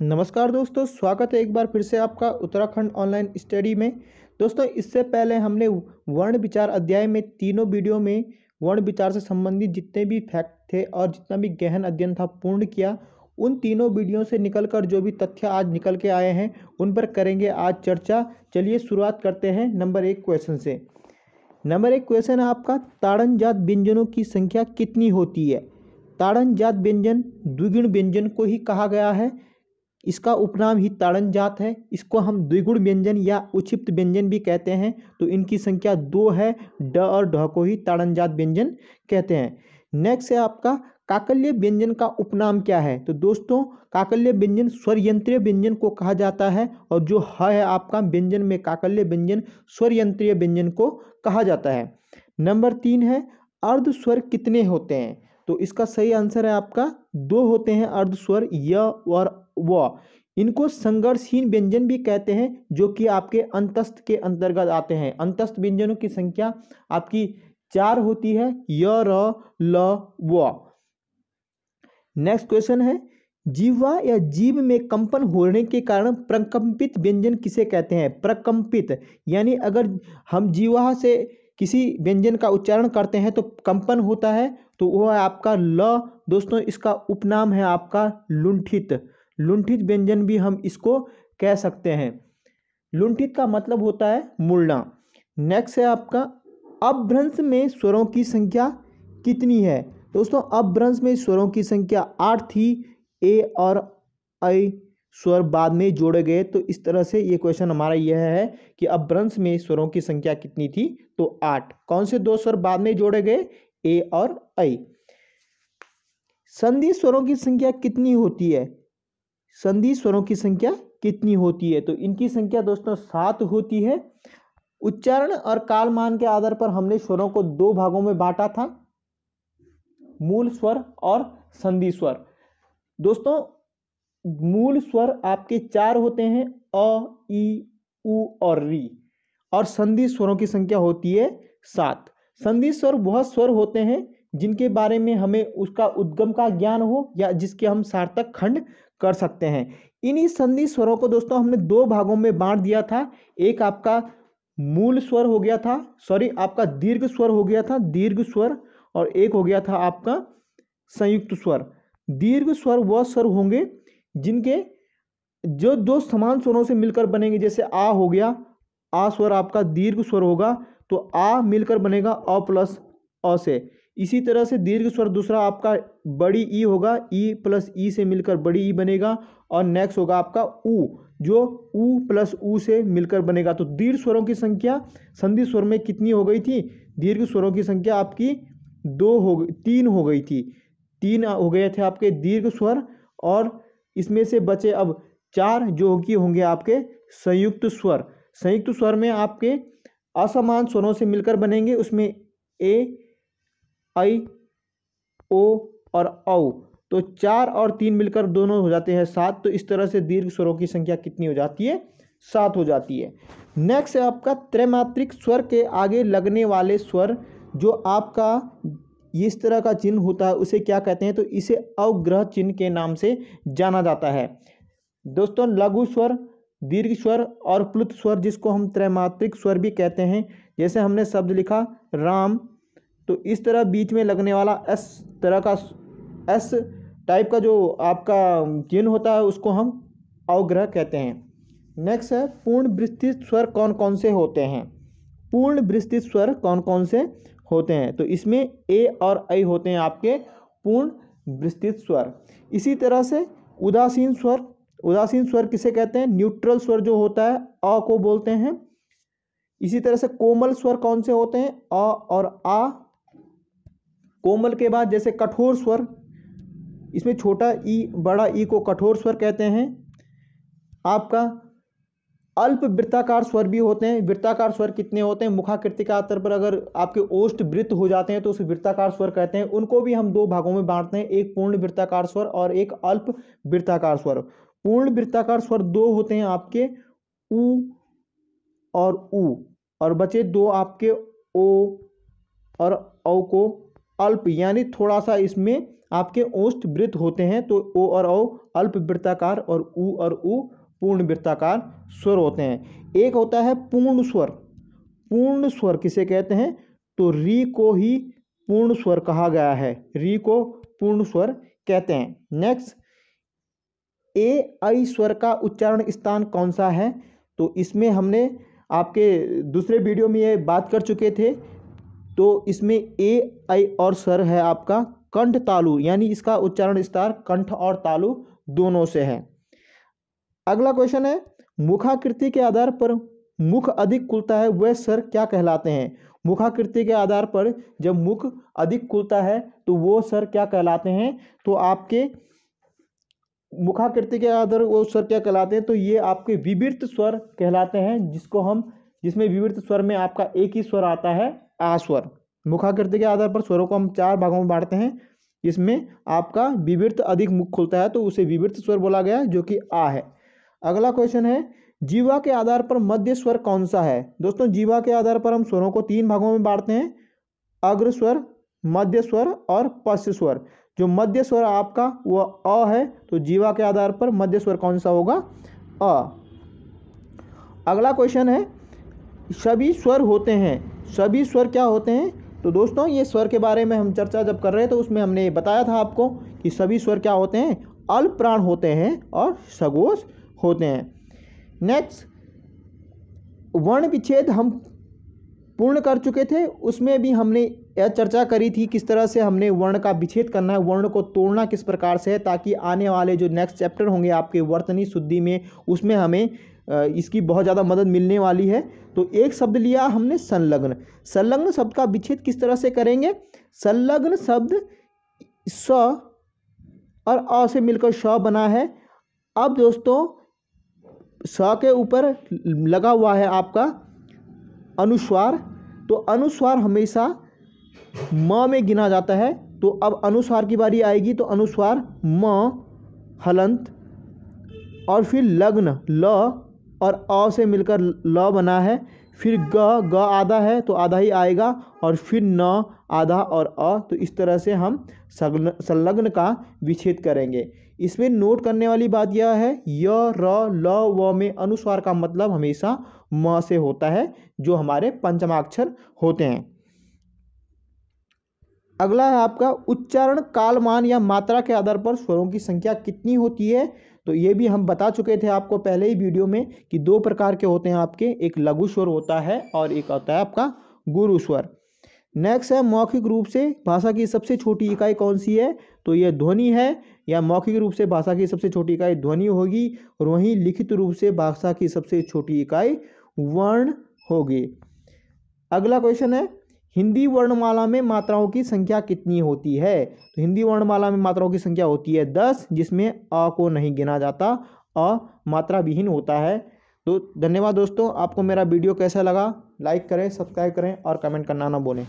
नमस्कार दोस्तों, स्वागत है एक बार फिर से आपका उत्तराखंड ऑनलाइन स्टडी में। दोस्तों, इससे पहले हमने वर्ण विचार अध्याय में तीनों वीडियो में वर्ण विचार से संबंधित जितने भी फैक्ट थे और जितना भी गहन अध्ययन था पूर्ण किया, उन तीनों वीडियो से निकलकर जो भी तथ्य आज निकल के आए हैं, उन पर करेंगे आज चर्चा। चलिए शुरुआत करते हैं नंबर एक क्वेश्चन से। नंबर एक क्वेश्चन है आपका, ताड़न जात व्यंजनों की संख्या कितनी होती है? ताड़न जात व्यंजन, द्विगुण व्यंजन को ही कहा गया है। इसका उपनाम ही ताड़न जात है। इसको हम द्विगुण व्यंजन या उक्षिप्त व्यंजन भी कहते हैं। तो इनकी संख्या दो है। ड और ढ को ही ताड़न जात व्यंजन कहते हैं। नेक्स्ट है आपका काकल्य व्यंजन का उपनाम क्या है? तो दोस्तों, काकल्य व्यंजन स्वर यंत्रीय व्यंजन को कहा जाता है और जो ह है आपका व्यंजन में काकल्य व्यंजन स्वर यंत्रीय व्यंजन को कहा जाता है। नंबर तीन है, अर्ध स्वर कितने होते हैं? तो इसका सही आंसर है आपका दो होते हैं अर्ध स्वर य और व। इनको संघर्षहीन व्यंजन भी कहते हैं, जो कि आपके अंतस्थ के अंतर्गत आते हैं। अंतस्थ व्यंजनों की संख्या आपकी चार होती है, य, र, ल, व। नेक्स्ट क्वेश्चन है, जीवा या जीव में कंपन होने के कारण प्रकंपित व्यंजन किसे कहते हैं? प्रकंपित, यानी अगर हम जीवा से किसी व्यंजन का उच्चारण करते हैं तो कंपन होता है तो वह है आपका ल। दोस्तों, इसका उपनाम है आपका लुंठित। लुंठित व्यंजन भी हम इसको कह सकते हैं। लुंठित का मतलब होता है मुड़ना। नेक्स्ट है आपका अपभ्रंश में स्वरों की संख्या कितनी है? दोस्तों अपभ्रंश में स्वरों की संख्या आठ थी, ए और ऐ स्वर बाद में जोड़े गए। तो इस तरह से ये क्वेश्चन हमारा यह है कि अपभ्रंश में स्वरों की संख्या कितनी थी? तो आठ। कौन से दो स्वर बाद में जोड़े गए? ए और ऐ। संधि स्वरों की संख्या कितनी होती है? संधि स्वरों की संख्या कितनी होती है? तो इनकी संख्या दोस्तों सात होती है। उच्चारण और कालमान के आधार पर हमने स्वरों को दो भागों में बांटा था। मूल स्वर और संधि स्वर। दोस्तों मूल स्वर आपके चार होते हैं, अ ई उ और री। और संधि स्वरों की संख्या होती है सात। संधि स्वर वह स्वर होते हैं जिनके बारे में हमें उसका उद्गम का ज्ञान हो या जिसके हम सार्थक खंड कर सकते हैं। इन्हीं संधि स्वरों को दोस्तों हमने दो भागों में बांट दिया था। एक आपका मूल स्वर हो गया था, सॉरी, आपका दीर्घ स्वर हो गया था, दीर्घ स्वर, और एक हो गया था आपका संयुक्त स्वर। दीर्घ स्वर वह स्वर होंगे जिनके जो दो समान स्वरों से मिलकर बनेंगे, जैसे आ हो गया, आ स्वर आपका दीर्घ स्वर होगा तो आ मिलकर बनेगा अ प्लस अ से। इसी तरह से दीर्घ स्वर दूसरा आपका बड़ी ई होगा, ई प्लस ई से मिलकर बड़ी ई बनेगा और नेक्स्ट होगा आपका ऊ जो ऊ प्लस ऊ से मिलकर बनेगा। तो दीर्घ स्वरों की संख्या संधि स्वर में कितनी हो गई थी? दीर्घ स्वरों की संख्या आपकी दो हो गई, तीन हो गई थी। तीन हो गए थे आपके दीर्घ स्वर और इसमें से बचे अब चार जो कि होंगे आपके संयुक्त स्वर। संयुक्त स्वर में आपके असमान स्वरों से मिलकर बनेंगे, उसमें ए, आई, ओ और औ। तो चार और तीन मिलकर दोनों हो जाते हैं सात तो इस तरह से दीर्घ स्वरों की संख्या कितनी हो जाती है? सात हो जाती है। नेक्स्ट है आपका त्रैमात्रिक स्वर के आगे लगने वाले स्वर, जो आपका इस तरह का चिन्ह होता है, उसे क्या कहते हैं? तो इसे अवग्रह चिन्ह के नाम से जाना जाता है। दोस्तों, लघु स्वर, दीर्घ स्वर और प्लुत स्वर, जिसको हम त्रैमात्रिक स्वर भी कहते हैं, जैसे हमने शब्द लिखा, राम तो इस तरह बीच में लगने वाला एस तरह का एस टाइप का जो आपका चिन्ह होता है, उसको हम अवग्रह कहते हैं। नेक्स्ट है, पूर्ण विस्तृत स्वर कौन कौन से होते हैं? पूर्ण विस्तृत स्वर कौन कौन से होते हैं। तो इसमें ए और ऐ होते हैं आपके पूर्ण विस्तृत स्वर। इसी तरह से उदासीन स्वर उदासीन स्वर किसे कहते हैं? न्यूट्रल स्वर जो होता है, अ को बोलते हैं। इसी तरह से कोमल स्वर कौन से होते हैं? अ और आ। कोमल के बाद जैसे कठोर स्वर, इसमें छोटा ई, बड़ा ई को कठोर स्वर कहते हैं। आपका अल्प वृत्ताकार स्वर भी होते हैं। वृत्ताकार स्वर कितने होते हैं? मुखाकृति के आधार पर अगर आपके ओष्ट वृत्त हो जाते हैं तो उसे वृत्ताकार स्वर कहते हैं। उनको भी हम दो भागों में बांटते हैं, एक पूर्ण वृत्ताकार स्वर और एक अल्प वृत्ताकार स्वर। पूर्ण वृत्ताकार स्वर दो होते हैं आपके उ और उ और बचे दो आपके ओ और औ को अल्प। यानी थोड़ा सा इसमें आपके ओष्ठ वृत्त होते हैं तो ओ और औ अल्प वृत्ताकार और उ और उ पूर्ण वृत्ताकार स्वर होते हैं। एक होता है पूर्ण स्वर। पूर्ण स्वर किसे कहते हैं? तो री को ही पूर्ण स्वर कहा गया है। री को पूर्ण स्वर कहते हैं। नेक्स्ट ए आई स्वर का उच्चारण स्थान कौन सा है? तो इसमें हमने आपके दूसरे वीडियो में ये बात कर चुके थे। तो इसमें ए आई और स्वर है आपका कंठ तालु, यानी इसका उच्चारण स्थान कंठ और तालु दोनों से है। अगला क्वेश्चन है, मुखाकृति के आधार पर मुख अधिक खुलता है, वह सर क्या कहलाते हैं? मुखाकृति के आधार पर जब मुख अधिक खुलता है तो वो सर क्या कहलाते हैं? तो आपके मुखाकृति के आधार वो स्वर क्या कहलाते हैं? तो ये आपके विवृत स्वर कहलाते हैं, जिसको हम, जिसमें विवृत स्वर में आपका एक ही स्वर आता है, आ स्वर। मुखाकृति के आधार पर स्वरों को हम चार भागों में बांटते हैं। इसमें आपका विवृत अधिक मुख खुलता है तो उसे विवृत स्वर बोला गया जो कि आ है। अगला क्वेश्चन है, जीवा के आधार पर मध्य स्वर कौन सा है? दोस्तों, जीवा के आधार पर हम स्वरों को तीन भागों में बांटते हैं, अग्र स्वर, मध्य स्वर और पश्च स्वर। जो मध्य स्वर आपका वह अ है तो जीवा के आधार पर मध्य स्वर कौन सा होगा? अ। अगला क्वेश्चन है, सभी स्वर होते हैं, सभी स्वर क्या होते हैं? तो दोस्तों, ये स्वर के बारे में हम चर्चा जब कर रहे थे तो उसमें हमने बताया था आपको कि सभी स्वर क्या होते हैं? अल्प प्राण होते हैं और सगोश होते हैं। नेक्स्ट वर्ण विच्छेद हम पूर्ण कर चुके थे। उसमें भी हमने यह चर्चा करी थी किस तरह से हमने वर्ण का विच्छेद करना है, वर्ण को तोड़ना किस प्रकार से है, ताकि आने वाले जो नेक्स्ट चैप्टर होंगे आपके वर्तनी शुद्धि में, उसमें हमें इसकी बहुत ज़्यादा मदद मिलने वाली है। तो एक शब्द लिया हमने संलग्न। संलग्न शब्द का विच्छेद किस तरह से करेंगे? संलग्न शब्द स और अ से मिलकर श बना है। अब दोस्तों स के ऊपर लगा हुआ है आपका अनुस्वार। तो अनुस्वार हमेशा म में गिना जाता है। तो अब अनुस्वार की बारी आएगी तो अनुस्वार म, हलंत और फिर लग्न, ल और अ से मिलकर ल बना है। फिर ग ग आधा है तो आधा ही आएगा और फिर न, आधा और अ। तो इस तरह से हम संलग्न का विच्छेद करेंगे। इसमें नोट करने वाली बात यह है, य, र, ल, व में अनुस्वार का मतलब हमेशा म से होता है, जो हमारे पंचमाक्षर होते हैं। अगला है आपका उच्चारण कालमान या मात्रा के आधार पर स्वरों की संख्या कितनी होती है? तो ये भी हम बता चुके थे आपको पहले ही वीडियो में कि दो प्रकार के होते हैं आपके, एक लघु स्वर होता है और एक होता है आपका गुरु स्वर। नेक्स्ट है, मौखिक रूप से भाषा की सबसे छोटी इकाई कौन सी है? तो यह ध्वनि है, या मौखिक रूप से भाषा की सबसे छोटी इकाई ध्वनि होगी, और वहीं लिखित रूप से भाषा की सबसे छोटी इकाई वर्ण होगी। अगला क्वेश्चन है, हिंदी वर्णमाला में मात्राओं की संख्या कितनी होती है? तो हिंदी वर्णमाला में मात्राओं की संख्या होती है दस, जिसमें अ को नहीं गिना जाता, अ मात्रा विहीन होता है। तो धन्यवाद दोस्तों, आपको मेरा वीडियो कैसा लगा? लाइक करें, सब्सक्राइब करें और कमेंट करना ना बोलें